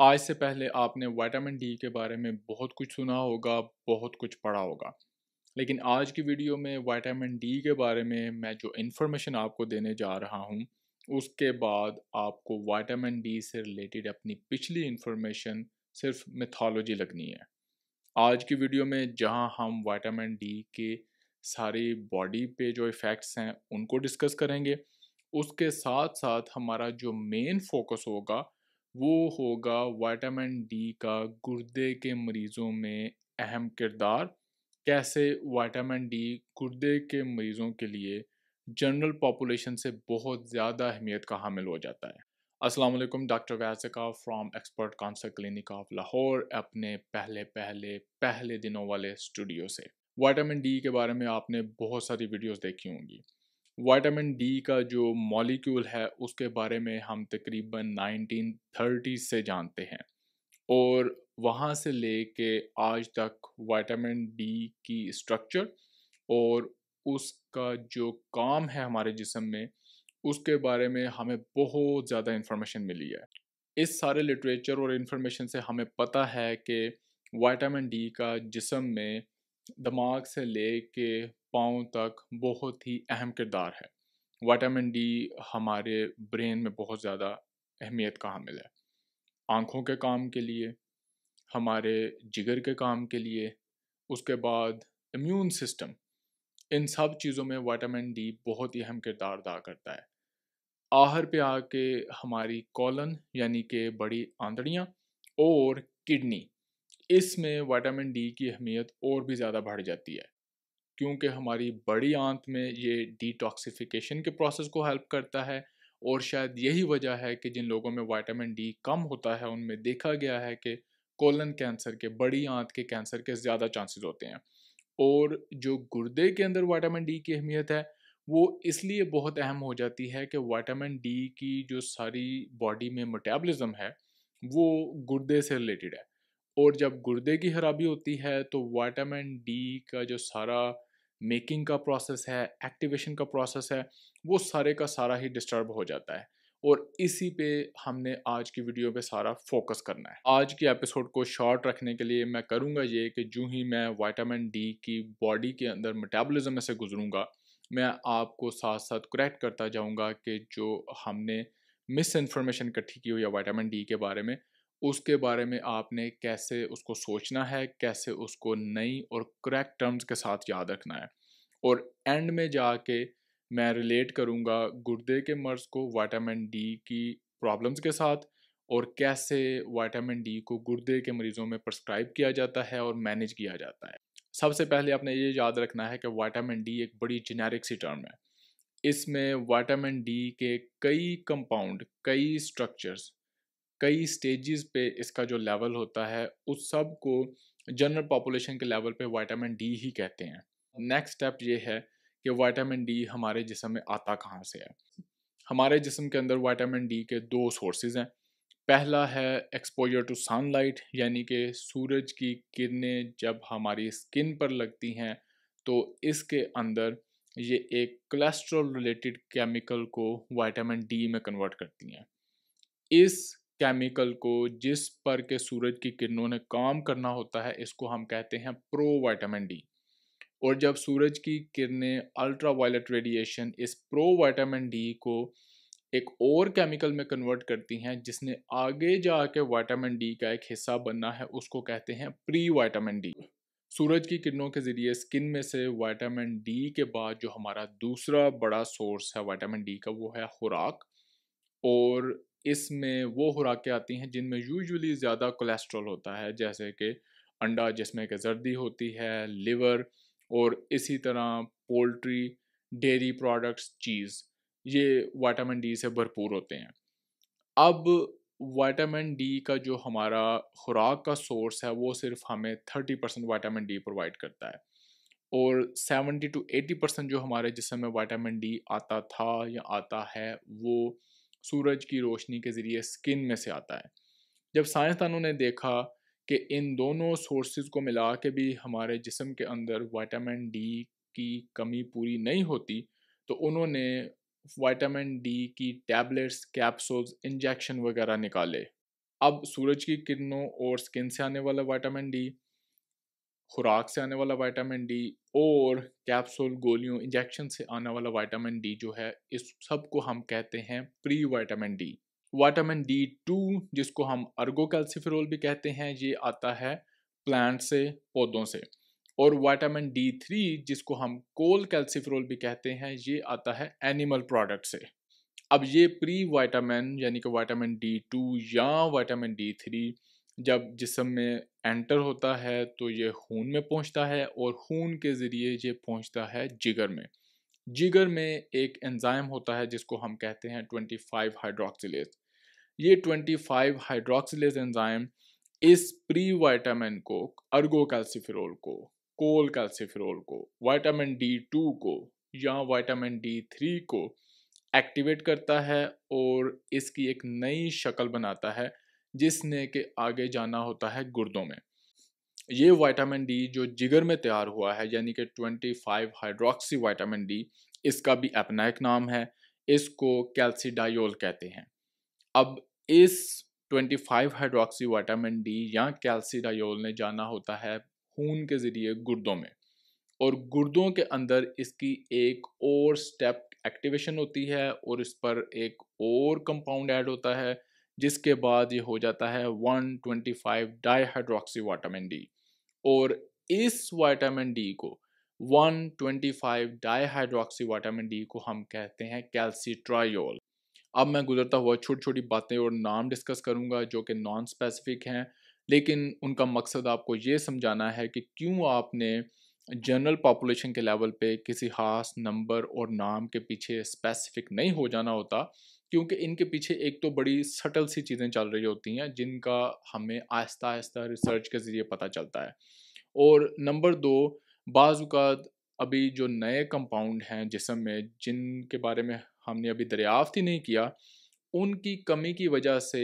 आज से पहले आपने विटामिन डी के बारे में बहुत कुछ सुना होगा, बहुत कुछ पढ़ा होगा। लेकिन आज की वीडियो में विटामिन डी के बारे में मैं जो इन्फॉर्मेशन आपको देने जा रहा हूँ, उसके बाद आपको विटामिन डी से रिलेटेड अपनी पिछली इन्फॉर्मेशन सिर्फ़ मिथोलॉजी लगनी है। आज की वीडियो में जहाँ हम विटामिन डी के सारी बॉडी पे जो इफ़ेक्ट्स हैं, उनको डिस्कस करेंगे, उसके साथ साथ हमारा जो मेन फोकस होगा वो होगा विटामिन डी का गुर्दे के मरीज़ों में अहम किरदार। कैसे विटामिन डी गुर्दे के मरीज़ों के लिए जनरल पॉपुलेशन से बहुत ज़्यादा अहमियत का हामिल हो जाता है। अस्सलाम वालेकुम doctor वैसिका from expert cancer clinic of Lahore, अपने पहले पहले पहले दिनों वाले स्टूडियो से। विटामिन डी के बारे में आपने बहुत सारी वीडियोस देखी होंगी। वाइटामिन डी का जो मॉलिक्यूल है, उसके बारे में हम तकरीबन 1930 से जानते हैं। और वहाँ से ले के आज तक वाइटामिन डी की स्ट्रक्चर और उसका जो काम है हमारे जिसम में, उसके बारे में हमें बहुत ज़्यादा इन्फॉर्मेशन मिली है। इस सारे लिटरेचर और इन्फॉर्मेशन से हमें पता है कि वाइटामिन डी का जिसम में दिमाग से ले के पाँव तक बहुत ही अहम किरदार है। वाइटामिन डी हमारे ब्रेन में बहुत ज़्यादा अहमियत का हामिल है? आँखों के काम के लिए, हमारे जिगर के काम के लिए, उसके बाद इम्यून सिस्टम इन सब चीज़ों में वाइटामिन डी बहुत ही अहम किरदार अदा करता है। आहर पे आके हमारी कॉलन यानी कि बड़ी आंतड़ियाँ और किडनी इसमें वाइटामिन डी की अहमियत और भी ज़्यादा बढ़ जाती है। क्योंकि हमारी बड़ी आंत में ये डिटॉक्सिफिकेशन के प्रोसेस को हेल्प करता है और शायद यही वजह है कि जिन लोगों में विटामिन डी कम होता है, उनमें देखा गया है कि कोलन कैंसर के बड़ी आंत के कैंसर के ज़्यादा चांसेस होते हैं। और जो गुर्दे के अंदर विटामिन डी की अहमियत है, वो इसलिए बहुत अहम हो जाती है कि विटामिन डी की जो सारी बॉडी में मेटाबॉलिज्म है, वो गुर्दे से रिलेटेड है। और जब गुर्दे की खराबी होती है तो वाइटामिन डी का जो सारा मेकिंग का प्रोसेस है एक्टिवेशन का प्रोसेस है, वो सारे का सारा ही डिस्टर्ब हो जाता है। और इसी पे हमने आज की वीडियो पे सारा फोकस करना है। आज की एपिसोड को शॉर्ट रखने के लिए मैं करूँगा ये कि जूँ ही मैं वाइटामिन डी की बॉडी के अंदर मेटाबॉलिज्म में से गुजरूँगा, मैं आपको साथ साथ करेक्ट करता जाऊँगा कि जो हमने मिस इन्फॉर्मेशन इकट्ठी की हुई है वाइटामिन डी के बारे में उसके बारे में आपने कैसे उसको सोचना है, कैसे उसको नई और करेक्ट टर्म्स के साथ याद रखना है? और एंड में जाके मैं रिलेट करूँगा गुर्दे के मर्ज को वाइटामिन डी की प्रॉब्लम्स के साथ और कैसे वाइटामिन डी को गुर्दे के मरीज़ों में प्रस्क्राइब किया जाता है और मैनेज किया जाता है। सबसे पहले आपने ये याद रखना है कि वाइटामिन डी एक बड़ी जेनेरिक सी टर्म है। इसमें वाइटामिन डी के कई कंपाउंड कई स्ट्रक्चर्स कई स्टेजेस पे इसका जो लेवल होता है, उस सबको जनरल पॉपुलेशन के लेवल पे विटामिन डी ही कहते हैं। नेक्स्ट स्टेप ये है कि विटामिन डी हमारे जिसम में आता कहाँ से है? हमारे जिसम के अंदर विटामिन डी के दो सोर्सेज हैं। पहला है एक्सपोजर टू सनलाइट यानी कि सूरज की किरणें जब हमारी स्किन पर लगती हैं तो इसके अंदर ये एक कोलेस्ट्रॉल रिलेटेड केमिकल को विटामिन डी में कन्वर्ट करती हैं। इस केमिकल को जिस पर के सूरज की किरणों ने काम करना होता है, इसको हम कहते हैं प्रो वाइटामिन डी और जब सूरज की किरणें अल्ट्रा वायलेट रेडिएशन इस प्रो वाइटामिन डी को एक और केमिकल में कन्वर्ट करती हैं, जिसने आगे जाके वाइटामिन डी का एक हिस्सा बनना है, उसको कहते हैं प्री वाइटामिन डी सूरज की किरणों के ज़रिए स्किन में से वाइटामिन डी के बाद जो हमारा दूसरा बड़ा सोर्स है वाइटामिन डी का, वो है खुराक. और इसमें वो खुराकें आती हैं जिनमें यूजुअली ज़्यादा कोलेस्ट्रॉल होता है, जैसे कि अंडा जिसमें कि जर्दी होती है लिवर और इसी तरह पोल्ट्री डेयरी प्रोडक्ट्स चीज़ ये वाइटामिन डी से भरपूर होते हैं। अब वाइटामिन डी का जो हमारा खुराक का सोर्स है, वो सिर्फ़ हमें thirty percent vitamin D provide करता है और सेवेंटी टू एटी परसेंट जो हमारे जिसम वाइटामिन डी आता था या आता है, वो सूरज की रोशनी के ज़रिए स्किन में से आता है। जब साइंसदानों ने देखा कि इन दोनों सोर्सेज को मिला के भी हमारे जिसम के अंदर वाइटामिन डी की कमी पूरी नहीं होती तो उन्होंने वाइटामिन डी की टैबलेट्स कैप्सूल्स इंजेक्शन वगैरह निकाले। अब सूरज की किरणों और स्किन से आने वाला वाइटामिन डी खुराक से आने वाला वाइटामिन डी और कैप्सूल गोलियों इंजेक्शन से आने वाला विटामिन डी जो है, इस सबको हम कहते हैं pre vitamin D vitamin D two जिसको हम अर्गो कैल्सीफेरोल भी कहते हैं, ये आता है प्लांट से, पौधों से. और विटामिन डी थ्री जिसको हम कोल कैल्सीफेरोल भी कहते हैं, ये आता है एनिमल प्रोडक्ट से. अब ये प्री वाइटामिन यानी कि वाइटामिन डी टू या वाइटामिन डी थ्री जब जिसम में एंटर होता है तो ये खून में पहुँचता है और खून के ज़रिए ये पहुँचता है जिगर में। जिगर में एक एंजाइम होता है जिसको हम कहते हैं 25 हाइड्रोक्सिलेज ये 25 हाइड्रोक्सिलेज एंजाइम इस प्री वाइटामिन को अर्गो कैल्सीफेरोल को कोल कैल्सीफेरोल को वाइटामिन डी टू को या वाइटामिन डी थ्री को एक्टिवेट करता है और इसकी एक नई शक्ल बनाता है। जिसने के आगे जाना होता है गुर्दों में। ये विटामिन डी जो जिगर में तैयार हुआ है, यानी कि 25 हाइड्रोक्सी विटामिन डी, इसका भी अपना एक नाम है। इसको कैल्सीडायोल कहते हैं। अब इस 25 हाइड्रोक्सी विटामिन डी या कैल्सीडायोल ने जाना होता है खून के ज़रिए गुर्दों में। और गुर्दों के अंदर इसकी एक और स्टेप एक्टिवेशन होती है और इस पर एक और कंपाउंड ऐड होता है। जिसके बाद ये हो जाता है 125 twenty five dihydroxy vitamin D और इस वाइटामिन डी को 125 twenty five dihydroxy vitamin D को हम कहते हैं कैल्सीट्रायोल अब मैं गुजरता हुआ छोटी छोटी बातें और नाम डिस्कस करूँगा जो कि नॉन स्पेसिफिक हैं, लेकिन उनका मकसद आपको ये समझाना है कि क्यों आपने जनरल पॉपुलेशन के लेवल पे किसी ख़ास नंबर और नाम के पीछे स्पेसिफिक नहीं हो जाना होता क्योंकि इनके पीछे एक तो बड़ी सटल सी चीज़ें चल रही होती हैं, जिनका हमें आहिस्ता आहिस्ता रिसर्च के ज़रिए पता चलता है। और नंबर दो बाज़ात अभी जो नए कंपाउंड हैं जिसम में, जिनके बारे में हमने अभी दरियाफ्त ही नहीं किया, उनकी कमी की वजह से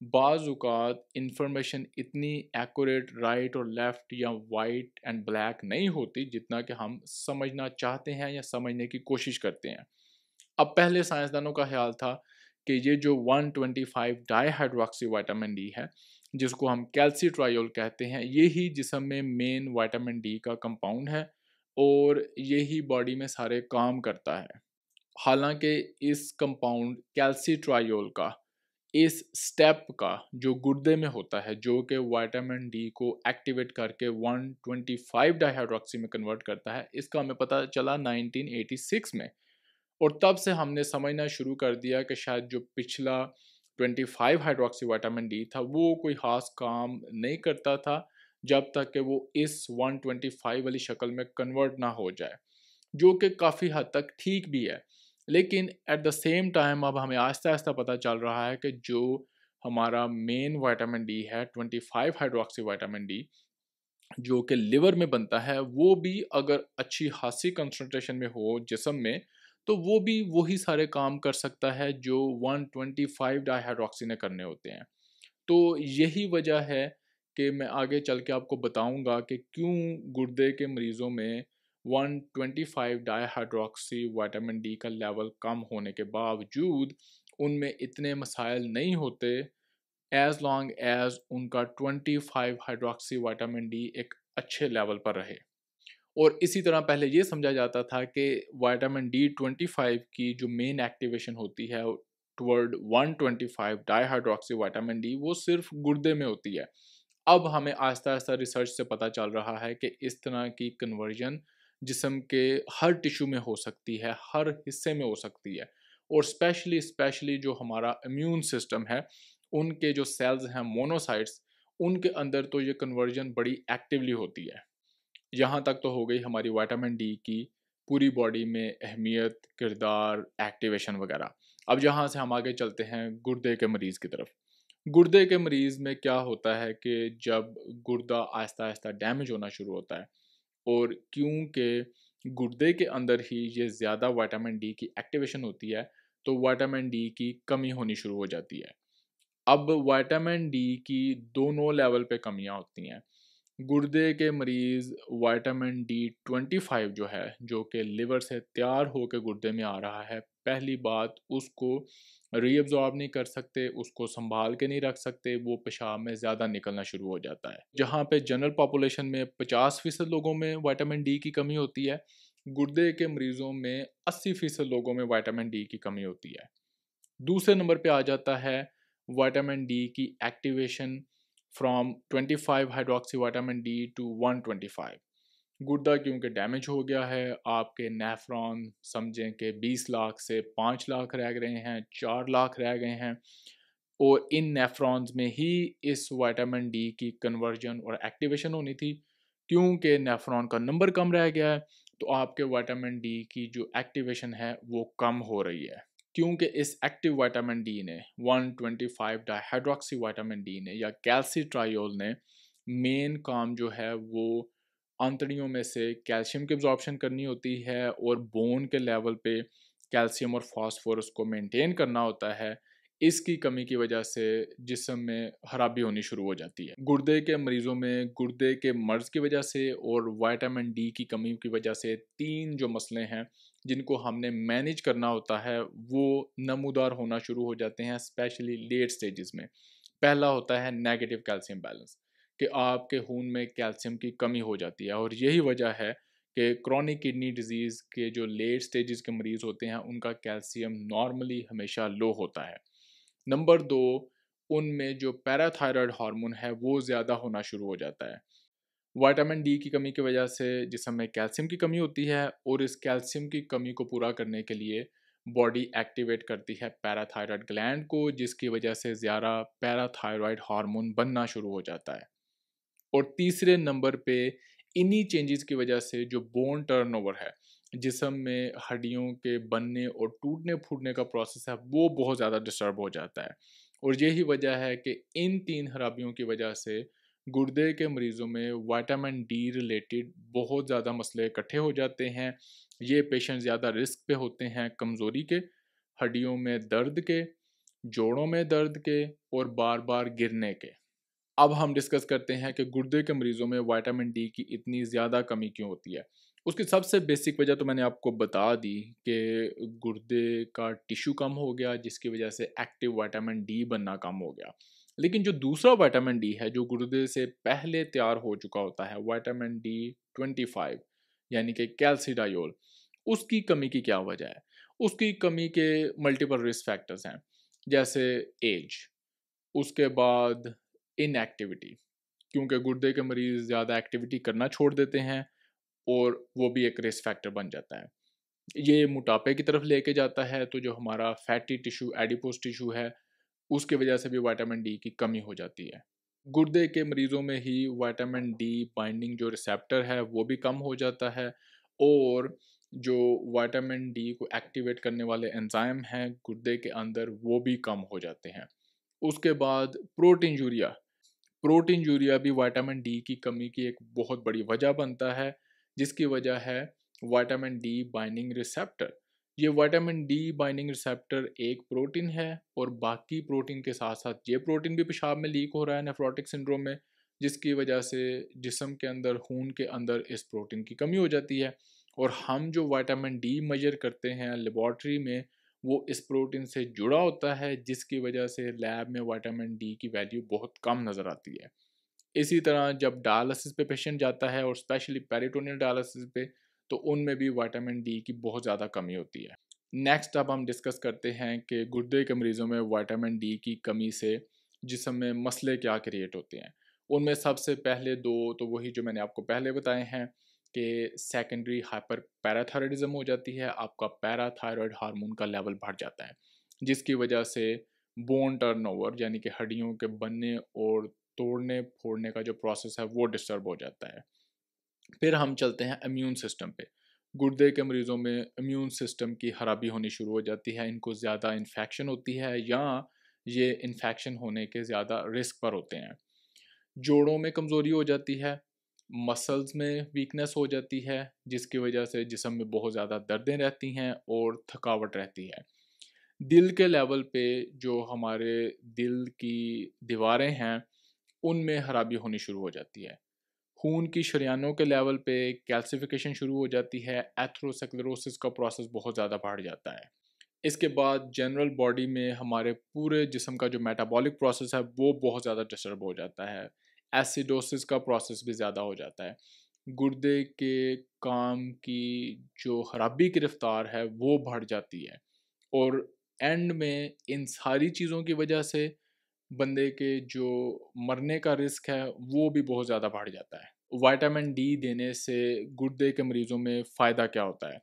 बाज़ात इंफॉर्मेशन इतनी एक्यूरेट राइट और लेफ़्ट या वाइट एंड ब्लैक नहीं होती, जितना कि हम समझना चाहते हैं या समझने की कोशिश करते हैं। अब पहले साइंसदानों का ख्याल था कि ये जो 125 डाईहाइड्रोक्सी वाइटामिन डी है, जिसको हम कैल्सी ट्रायोल कहते हैं, ये ही जिसम में मेन वाइटामिन डी का कंपाउंड है और यही बॉडी में सारे काम करता है। हालाँकि इस कंपाउंड कैल्सी ट्रायोल का, इस स्टेप का जो गुर्दे में होता है, जो कि वाइटामिन डी को एक्टिवेट करके 125 डाइहाइड्रोक्सी में कन्वर्ट करता है, इसका हमें पता चला 1986 में। और तब से हमने समझना शुरू कर दिया कि शायद जो पिछला 25 हाइड्रोक्सी वाइटामिन डी था, वो कोई ख़ास काम नहीं करता था, जब तक कि वो इस 125 वाली शक्ल में कन्वर्ट ना हो जाए, जो कि काफ़ी हद तक ठीक भी है। लेकिन एट द सेम टाइम अब हमें आहिस्ता आहिस्ता पता चल रहा है कि जो हमारा मेन वाइटामिन डी है 25 हाइड्रोक्सी वाइटामिन डी जो कि लिवर में बनता है, वो भी अगर अच्छी खासी कंसनट्रेशन में हो जिसम में तो वो भी वही सारे काम कर सकता है जो 125 डाईहाइड्रोक्सी ने करने होते हैं। तो यही वजह है कि मैं आगे चल के आपको बताऊँगा कि क्यों गुर्दे के मरीज़ों में 125 डाईहाइड्रोक्सी विटामिन डी का लेवल कम होने के बावजूद उनमें इतने मसाइल नहीं होते, एज़ लॉन्ग एज़ उनका 25 फाइव हाइड्रोक्सी वाइटामिन डी एक अच्छे लेवल पर रहे। और इसी तरह पहले ये समझा जाता था कि वाइटामिन डी 25 की जो मेन एक्टिवेशन होती है टवर्ड 125 डाईहाइड्रोक्सी वाइटामिन डी वो सिर्फ़ गुर्दे में होती है। अब हमें आहिस्ता आहिस्ता रिसर्च से पता चल रहा है कि इस तरह की कन्वर्जन जिसम के हर टिश्यू में हो सकती है, हर हिस्से में हो सकती है। और स्पेशली स्पेशली जो हमारा इम्यून सिस्टम है, उनके जो सेल्स हैं मोनोसाइट्स उनके अंदर तो ये कन्वर्जन बड़ी एक्टिवली होती है। यहाँ तक तो हो गई हमारी वाइटामिन डी की पूरी बॉडी में अहमियत, किरदार एक्टिवेशन वगैरह। अब यहाँ से हम आगे चलते हैं गुर्दे के मरीज़ की तरफ़। गुर्दे के मरीज़ में क्या होता है कि जब गुर्दा आहिस्ता आहिस्ता डैमेज होना शुरू होता है और क्योंकि गुर्दे के अंदर ही ये ज़्यादा वाइटामिन डी की एक्टिवेशन होती है तो वाइटामिन डी की कमी होनी शुरू हो जाती है। अब वाइटामिन डी की दोनों लेवल पे कमियाँ होती हैं। गुर्दे के मरीज़ वाइटामिन डी ट्वेंटी फाइव जो है, जो कि लिवर से तैयार होकर गुर्दे में आ रहा है, पहली बात उसको रीअब्जॉर्ब नहीं कर सकते, उसको संभाल के नहीं रख सकते, वो पेशाब में ज़्यादा निकलना शुरू हो जाता है। जहाँ पे जनरल पॉपुलेशन में 50 फ़ीसद लोगों में वाइटामिन डी की कमी होती है, गुर्दे के मरीज़ों में 80 फ़ीसद लोगों में वाइटामिन डी की कमी होती है। दूसरे नंबर पे आ जाता है वाइटामिन डी की activation from 25 hydroxy vitamin D to 125 गुर्दा क्योंकि डैमेज हो गया है, आपके नेफ्रॉन समझें कि 20 लाख से 5 लाख रह गए हैं 4 लाख रह गए हैं, और इन नेफ्रॉन्स में ही इस वाइटामिन डी की कन्वर्जन और एक्टिवेशन होनी थी। क्योंकि नेफ्रॉन का नंबर कम रह गया है तो आपके वाइटामिन डी की जो एक्टिवेशन है, वो कम हो रही है। क्योंकि इस एक्टिव वाइटामिन डी ने 125 डाइहाइड्रोक्सी वाइटामिन डी ने या कैल्सीट्रायोल ने मेन काम जो है वो आंतड़ियों में से कैल्शियम की ऑब्जॉर्बशन करनी होती है और बोन के लेवल पे कैल्शियम और फॉस्फोरस को मेंटेन करना होता है। इसकी कमी की वजह से जिसम में खराबी होनी शुरू हो जाती है। गुर्दे के मरीज़ों में गुर्दे के मर्ज़ की वजह से और वाइटामिन डी की कमी की वजह से तीन जो मसले हैं जिनको हमने मैनेज करना होता है, वो नमूदार होना शुरू हो जाते हैं, स्पेशली लेट स्टेजेस में। पहला होता है नेगेटिव कैल्शियम बैलेंस, कि आपके खून में कैल्शियम की कमी हो जाती है और यही वजह है कि क्रॉनिक किडनी डिज़ीज़ के जो लेट स्टेजेस के मरीज़ होते हैं, उनका कैल्शियम नॉर्मली हमेशा लो होता है। नंबर दो, उनमें जो पैराथायरॉयड हार्मोन है, वो ज़्यादा होना शुरू हो जाता है। वाइटामिन डी की कमी की वजह से जिसम कैल्शियम की कमी होती है और इस कैल्शियम की कमी को पूरा करने के लिए बॉडी एक्टिवेट करती है पैराथायरॉयड ग्लैंड को, जिसकी वजह से ज़्यादा पैराथायरॉयड हार्मोन बनना शुरू हो जाता है। और तीसरे नंबर पे इन्हीं चेंजेस की वजह से जो बोन टर्नओवर है जिसम में हड्डियों के बनने और टूटने फूटने का प्रोसेस है, वो बहुत ज़्यादा डिस्टर्ब हो जाता है। और यही वजह है कि इन तीन खराबियों की वजह से गुर्दे के मरीज़ों में वाइटामिन डी रिलेटेड बहुत ज़्यादा मसले इकट्ठे हो जाते हैं। ये पेशेंट ज़्यादा रिस्क पे होते हैं कमज़ोरी के, हड्डियों में दर्द के, जोड़ों में दर्द के और बार बार गिरने के। अब हम डिस्कस करते हैं कि गुर्दे के मरीज़ों में वाइटामिन डी की इतनी ज़्यादा कमी क्यों होती है। उसकी सबसे बेसिक वजह तो मैंने आपको बता दी कि गुर्दे का टिश्यू कम हो गया, जिसकी वजह से एक्टिव वाइटामिन डी बनना कम हो गया। लेकिन जो दूसरा वाइटामिन डी है, जो गुर्दे से पहले तैयार हो चुका होता है वाइटामिन डी ट्वेंटी फाइव यानी कि कैल्सीडायोल उसकी कमी की क्या वजह है? उसकी कमी के मल्टीपल रिस्क फैक्टर्स हैं, जैसे एज उसके बाद इनएक्टिविटी क्योंकि गुर्दे के मरीज़ ज़्यादा एक्टिविटी करना छोड़ देते हैं और वो भी एक रिस्क फैक्टर बन जाता है। ये मोटापे की तरफ़ लेके जाता है तो जो हमारा फैटी टिश्यू एडिपोस टिश्यू है, उसकी वजह से भी वाइटामिन डी की कमी हो जाती है। गुर्दे के मरीज़ों में ही वाइटामिन डी बाइंडिंग जो रिसेप्टर है, वो भी कम हो जाता है और जो वाइटामिन डी को एक्टिवेट करने वाले एंजाइम हैं, गुर्दे के अंदर वो भी कम हो जाते हैं। उसके बाद प्रोटीन यूरिया प्रोटीन यूरिया भी वाइटामिन डी की कमी की एक बहुत बड़ी वजह बनता है जिसकी वजह है वाइटामिन डी बाइंडिंग रिसेप्टर ये वाइटामिन डी बाइंडिंग रिसेप्टर एक प्रोटीन है और बाकी प्रोटीन के साथ साथ ये प्रोटीन भी पेशाब में लीक हो रहा है नेफ्रोटिक सिंड्रोम में, जिसकी वजह से जिसम के अंदर, खून के अंदर इस प्रोटीन की कमी हो जाती है। और हम जो वाइटामिन डी मेजर करते हैं लेबॉर्ट्री में, वो इस प्रोटीन से जुड़ा होता है, जिसकी वजह से लैब में वाइटामिन डी की वैल्यू बहुत कम नज़र आती है। इसी तरह जब डायलिसिस पे पेशेंट जाता है और स्पेशली पेरिटोनियल डायलिसिस पे तो उनमें भी वाइटामिन डी की बहुत ज़्यादा कमी होती है। नेक्स्ट अब हम डिस्कस करते हैं कि गुर्दे के मरीज़ों में वाइटामिन डी की कमी से जिसम में मसले क्या क्रिएट होते हैं। उनमें सबसे पहले दो तो वही जो मैंने आपको पहले बताए हैं कि सेकेंडरी हाइपर पैराथायरॉयडिज्म हो जाती है, आपका पैराथायरॉयड हार्मोन का लेवल बढ़ जाता है, जिसकी वजह से बोन टर्नओवर यानी कि हड्डियों के बनने और तोड़ने, फोड़ने का जो प्रोसेस है, वो डिस्टर्ब हो जाता है। फिर हम चलते हैं इम्यून सिस्टम पे। गुर्दे के मरीज़ों में इम्यून सिस्टम की खराबी होनी शुरू हो जाती है, इनको ज़्यादा इन्फेक्शन होती है या ये इन्फेक्शन होने के ज़्यादा रिस्क पर होते हैं। जोड़ों में कमज़ोरी हो जाती है मसल्स में वीकनेस हो जाती है, जिसकी वजह से जिसम में बहुत ज़्यादा दर्दें रहती हैं और थकावट रहती है। दिल के लेवल पे जो हमारे दिल की दीवारें हैं उनमें खराबी होनी शुरू हो जाती है। खून की शरियानों के लेवल पे कैल्सिफिकेशन शुरू हो जाती है, एथ्रोसेक्लरोसिस का प्रोसेस बहुत ज़्यादा बढ़ जाता है। इसके बाद जनरल बॉडी में हमारे पूरे जिसम का जो मेटाबॉलिक प्रोसेस है, वो बहुत ज़्यादा डिस्टर्ब हो जाता है। एसिडोसिस का प्रोसेस भी ज़्यादा हो जाता है। गुर्दे के काम की जो खराबी की रफ्तार है, वो बढ़ जाती है। और एंड में इन सारी चीज़ों की वजह से बंदे के जो मरने का रिस्क है, वो भी बहुत ज़्यादा बढ़ जाता है। वाइटामिन डी देने से गुर्दे के मरीज़ों में फ़ायदा क्या होता है?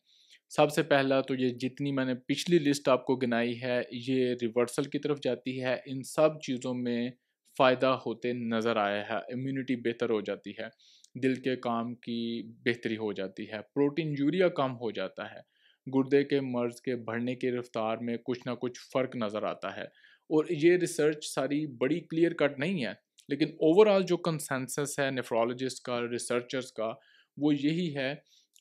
सबसे पहला तो ये जितनी मैंने पिछली लिस्ट आपको गिनाई है, ये रिवर्सल की तरफ़ जाती है। इन सब चीज़ों में फ़ायदा होते नज़र आया है, इम्यूनिटी बेहतर हो जाती है, दिल के काम की बेहतरी हो जाती है, प्रोटीन यूरिया कम हो जाता है। गुर्दे के मर्ज़ के बढ़ने की रफ्तार में कुछ ना कुछ फ़र्क नज़र आता है। और ये रिसर्च सारी बड़ी क्लियर कट नहीं है, लेकिन ओवरऑल जो कंसेंसस है नेफ्रोलॉजिस्ट का रिसर्चर्स का, वो यही है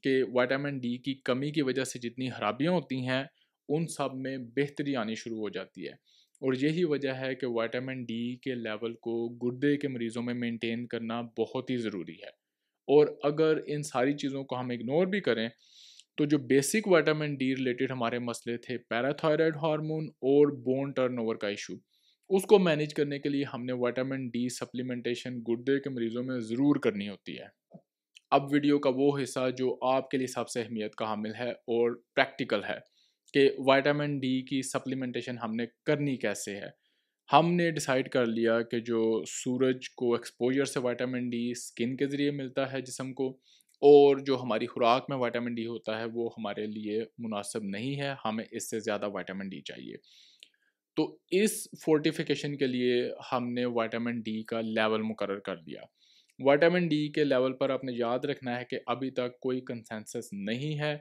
कि वाइटामिन डी की कमी की वजह से जितनी खराबियाँ होती हैं, उन सब में बेहतरी आनी शुरू हो जाती है। और यही वजह है कि वाइटामिन डी के लेवल को गुर्दे के मरीज़ों में मेंटेन करना बहुत ही ज़रूरी है। और अगर इन सारी चीज़ों को हम इग्नोर भी करें तो जो बेसिक विटामिन डी रिलेटेड हमारे मसले थे पैराथायराइड हार्मोन और बोन टर्नओवर का इशू उसको मैनेज करने के लिए हमने विटामिन डी सप्लीमेंटेशन गुर्दे के मरीज़ों में ज़रूर करनी होती है। अब वीडियो का वो हिस्सा जो आपके लिए सबसे अहमियत का हामिल है और प्रैक्टिकल है कि विटामिन डी की सप्लीमेंटेशन हमने करनी कैसे है। हमने डिसाइड कर लिया कि जो सूरज को एक्सपोजर से विटामिन डी स्किन के ज़रिए मिलता है जिसम को और जो हमारी खुराक में वाइटामिन डी होता है, वो हमारे लिए मुनासिब नहीं है। हमें इससे ज़्यादा वाइटामिन डी चाहिए। तो इस फोर्टिफिकेशन के लिए हमने वाइटामिन डी का लेवल मुकर कर दिया। वाइटामिन डी के लेवल पर आपने याद रखना है कि अभी तक कोई कंसेंसस नहीं है,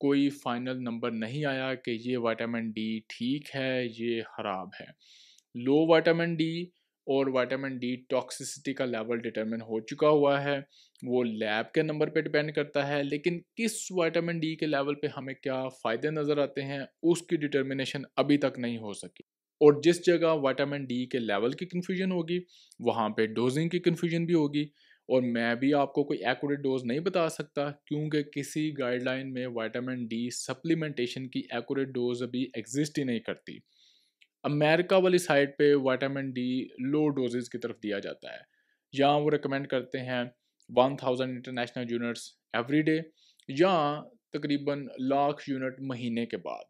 कोई फाइनल नंबर नहीं आया कि ये वाइटामिन डी ठीक है, ये ख़राब है। लो वाइटामिन डी और वाइटामिन डी टॉक्सिसिटी का लेवल डिटरमिन हो चुका हुआ है। वो लैब के नंबर पे डिपेंड करता है, लेकिन किस वाइटामिन डी के लेवल पे हमें क्या फ़ायदे नज़र आते हैं, उसकी डिटर्मिनेशन अभी तक नहीं हो सकी। और जिस जगह वाइटामिन डी के लेवल की कन्फ्यूज़न होगी, वहाँ पे डोजिंग की कन्फ्यूज़न भी होगी। और मैं भी आपको कोई एक्यूरेट डोज नहीं बता सकता, क्योंकि किसी गाइडलाइन में वाइटामिन डी सप्लीमेंटेशन की एक्यूरेट डोज अभी एग्जिस्ट ही नहीं करती। अमेरिका वाली साइड पे वाइटामिन डी लो डोजेज की तरफ़ दिया जाता है। यहाँ वो रिकमेंड करते हैं one thousand international units every day या तकरीबन लाख यूनिट महीने के बाद।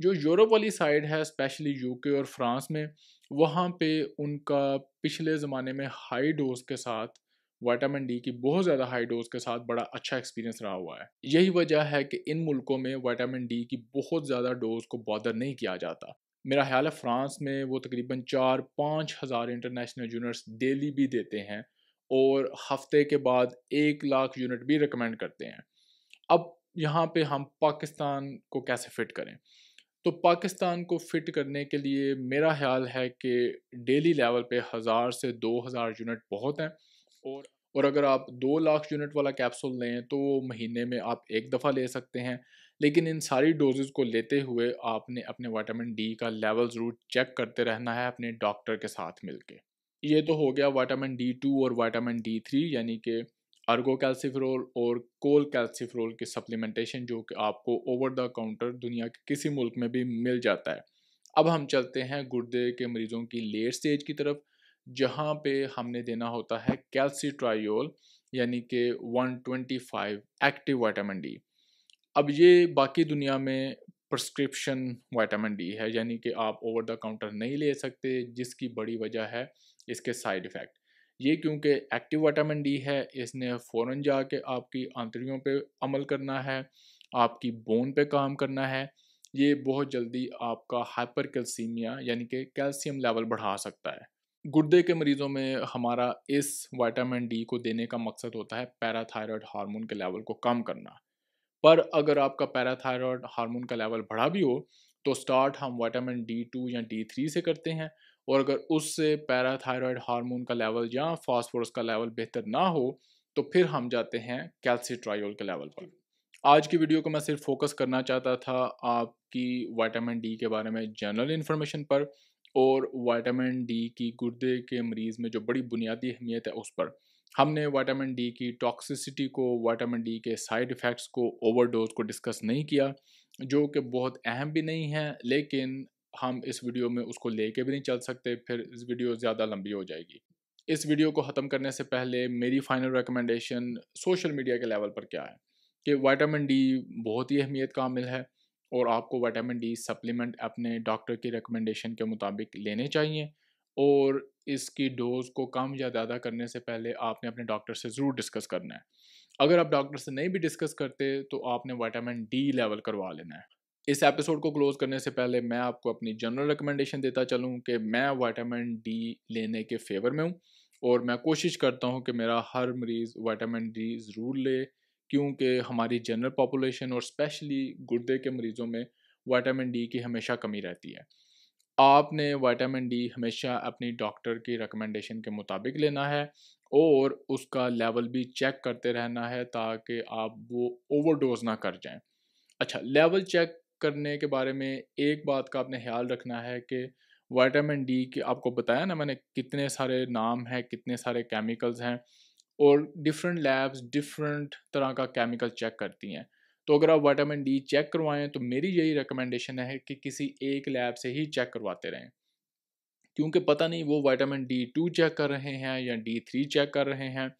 जो यूरोप वाली साइड है स्पेशली यूके और फ्रांस में, वहाँ पे उनका पिछले ज़माने में हाई डोज के साथ वाइटामिन डी की बहुत ज़्यादा हाई डोज के साथ बड़ा अच्छा एक्सपीरियंस रहा हुआ है। यही वजह है कि इन मुल्कों में वाइटामिन डी की बहुत ज़्यादा डोज को बॉदर नहीं किया जाता। मेरा ख्याल है फ्रांस में वो तकरीबन चार पाँच हज़ार इंटरनेशनल यूनिट्स डेली भी देते हैं और हफ़्ते के बाद एक लाख यूनिट भी रिकमेंड करते हैं। अब यहाँ पे हम पाकिस्तान को कैसे फ़िट करें? तो पाकिस्तान को फ़िट करने के लिए मेरा ख्याल है कि डेली लेवल पे हज़ार से दो हज़ार यूनिट बहुत हैं और और अगर आप दो लाख यूनिट वाला कैप्सूल लें तो महीने में आप एक दफ़ा ले सकते हैं। लेकिन इन सारी डोजेज़ को लेते हुए आपने अपने वाइटामिन डी का लेवल ज़रूर चेक करते रहना है अपने डॉक्टर के साथ मिलके। ये तो हो गया वाइटामिन डी टू और वाइटामिन डी थ्री यानी कि अर्गो कैल्सीफ्रोल और कोल कैल्सीफ्रोल की सप्लीमेंटेशन जो कि आपको ओवर द काउंटर दुनिया के किसी मुल्क में भी मिल जाता है। अब हम चलते हैं गुर्दे के मरीज़ों की लेट स्टेज की तरफ़, जहाँ पे हमने देना होता है कैल्सीट्रायोल यानी कि 125 एक्टिव वाइटामिन डी अब ये बाकी दुनिया में प्रस्क्रिप्शन वाइटामिन डी है, यानी कि आप ओवर द काउंटर नहीं ले सकते, जिसकी बड़ी वजह है इसके साइड इफ़ेक्ट ये क्योंकि एक्टिव वाइटामिन डी है, इसने फ़ौर जाके आपकी आंतड़ियों पे अमल करना है, आपकी बोन पे काम करना है, ये बहुत जल्दी आपका हाइपर कैल्सीमिया यानी कि कैल्शियम लेवल बढ़ा सकता है। गुर्दे के मरीज़ों में हमारा इस वाइटामिन डी को देने का मकसद होता है पैराथायरॉयड हार्मोन के लेवल को कम करना। पर अगर आपका पैराथायरॉयड हार्मोन का लेवल बढ़ा भी हो तो स्टार्ट हम विटामिन डी टू या डी थ्री से करते हैं। और अगर उससे पैराथायरॉयड हार्मोन का लेवल या फास्फोरस का लेवल बेहतर ना हो तो फिर हम जाते हैं कैल्सीट्रायोल के लेवल पर। आज की वीडियो को मैं सिर्फ़ फोकस करना चाहता था आपकी वाइटामिन डी के बारे में जनरल इन्फॉर्मेशन पर और वाइटामिन डी की गुर्दे के मरीज़ में जो बड़ी बुनियादी अहमियत है उस पर। हमने वाइटामिन डी की टॉक्सिसिटी को वाइटामिन डी के साइड इफ़ेक्ट्स को ओवरडोज को डिस्कस नहीं किया, जो कि बहुत अहम भी नहीं है, लेकिन हम इस वीडियो में उसको लेके भी नहीं चल सकते, फिर इस वीडियो ज़्यादा लंबी हो जाएगी। इस वीडियो को ख़त्म करने से पहले मेरी फ़ाइनल रिकमेंडेशन सोशल मीडिया के लेवल पर क्या है? कि वाइटामिन डी बहुत ही अहमियत का मिल है, और आपको वाइटामिन डी सप्लीमेंट अपने डॉक्टर की रिकमेंडेशन के मुताबिक लेने चाहिए, और इसकी डोज़ को कम या ज़्यादा करने से पहले आपने अपने डॉक्टर से ज़रूर डिस्कस करना है। अगर आप डॉक्टर से नहीं भी डिस्कस करते तो आपने वाइटामिन डी लेवल करवा लेना है। इस एपिसोड को क्लोज करने से पहले मैं आपको अपनी जनरल रिकमेंडेशन देता चलूँ कि मैं वाइटामिन डी लेने के फेवर में हूँ, और मैं कोशिश करता हूँ कि मेरा हर मरीज़ वाइटामिन डी ज़रूर ले, क्योंकि हमारी जनरल पॉपुलेशन और स्पेशली गुर्दे के मरीज़ों में वाइटामिन डी की हमेशा कमी रहती है। आपने वाइटामिन डी हमेशा अपनी डॉक्टर की रिकमेंडेशन के मुताबिक लेना है और उसका लेवल भी चेक करते रहना है ताकि आप वो ओवरडोज ना कर जाएँ। अच्छा लेवल चेक करने के बारे में एक बात का आपने ख्याल रखना है कि वाइटामिन डी के आपको बताया ना मैंने कितने सारे नाम हैं, कितने सारे केमिकल्स हैं और डिफरेंट लैब्स डिफरेंट तरह का केमिकल चेक करती हैं। तो अगर आप वाइटामिन डी चेक करवाएँ तो मेरी यही रिकमेंडेशन है कि किसी एक लैब से ही चेक करवाते रहें। क्योंकि पता नहीं वो वाइटामिन डी टू चेक कर रहे हैं या डी थ्री चेक कर रहे हैं,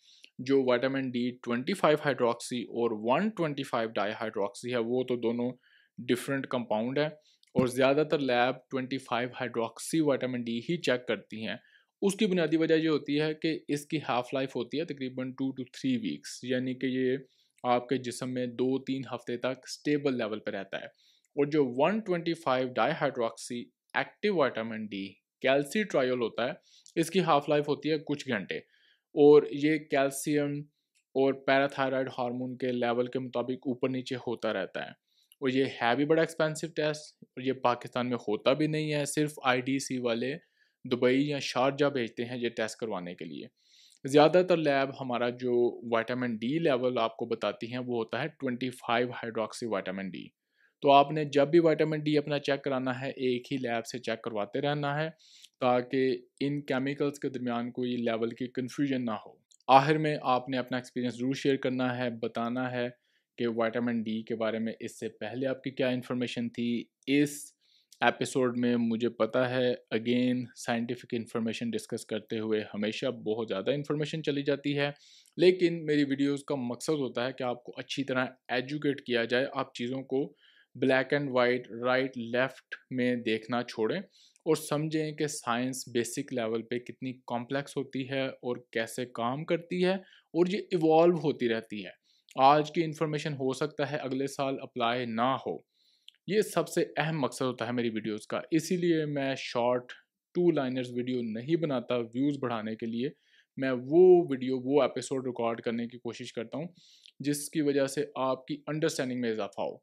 जो vitamin D twenty five hydroxy और one twenty five di hydroxy है, वो तो दोनों डिफरेंट कंपाउंड है। और ज़्यादातर lab twenty five hydroxy vitamin D ही चेक करती हैं। उसकी बुनियादी वजह ये होती है कि इसकी हाफ़ लाइफ होती है तकरीबन टू टू थ्री वीक्स यानी कि ये आपके जिसम में दो तीन हफ़्ते तक स्टेबल लेवल पर रहता है। और जो 125 dihydroxy active vitamin D calcitriol होता है, इसकी हाफ़ लाइफ होती है कुछ घंटे। और ये कैल्शियम और पैराथायराइड हार्मोन के लेवल के मुताबिक ऊपर नीचे होता रहता है। और ये है भी बड़ा एक्सपेंसिव टेस्ट और ये पाकिस्तान में होता भी नहीं है, सिर्फ़ आईडीसी वाले दुबई या शारजा भेजते हैं ये टेस्ट करवाने के लिए। ज़्यादातर लैब हमारा जो वाइटामिन डी लेवल आपको बताती हैं, वो होता है twenty five hydroxy vitamin D. तो आपने जब भी वाइटामिन डी अपना चेक कराना है, एक ही लैब से चेक करवाते रहना है, ताकि इन केमिकल्स के दरमियान कोई लेवल की कन्फ्यूज़न ना हो। आखिर में आपने अपना एक्सपीरियंस ज़रूर शेयर करना है, बताना है कि वाइटामिन डी के बारे में इससे पहले आपकी क्या इन्फॉर्मेशन थी, इस एपिसोड में मुझे पता है, अगेन साइंटिफिक इन्फॉर्मेशन डिस्कस करते हुए हमेशा बहुत ज़्यादा इन्फॉर्मेशन चली जाती है। लेकिन मेरी वीडियोस का मकसद होता है कि आपको अच्छी तरह एजुकेट किया जाए, आप चीज़ों को black and white right left में देखना छोड़ें और समझें कि साइंस बेसिक लेवल पे कितनी कॉम्प्लेक्स होती है और कैसे काम करती है और ये इवॉल्व होती रहती है। आज की इन्फॉर्मेशन हो सकता है अगले साल अप्लाई ना हो। ये सबसे अहम मकसद होता है मेरी वीडियोस का। इसीलिए मैं शॉर्ट टू लाइनर्स वीडियो नहीं बनाता व्यूज़ बढ़ाने के लिए। मैं वो वीडियो, वो एपिसोड रिकॉर्ड करने की कोशिश करता हूँ, जिसकी वजह से आपकी अंडरस्टैंडिंग में इजाफा हो।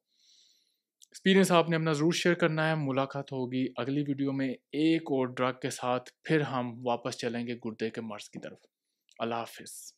एक्सपीरियंस आपने अपना ज़रूर शेयर करना है। मुलाकात होगी अगली वीडियो में एक और ड्रग के साथ। फिर हम वापस चलेंगे गुर्दे के मर्ज की तरफ़। अल्लाह हाफिज़।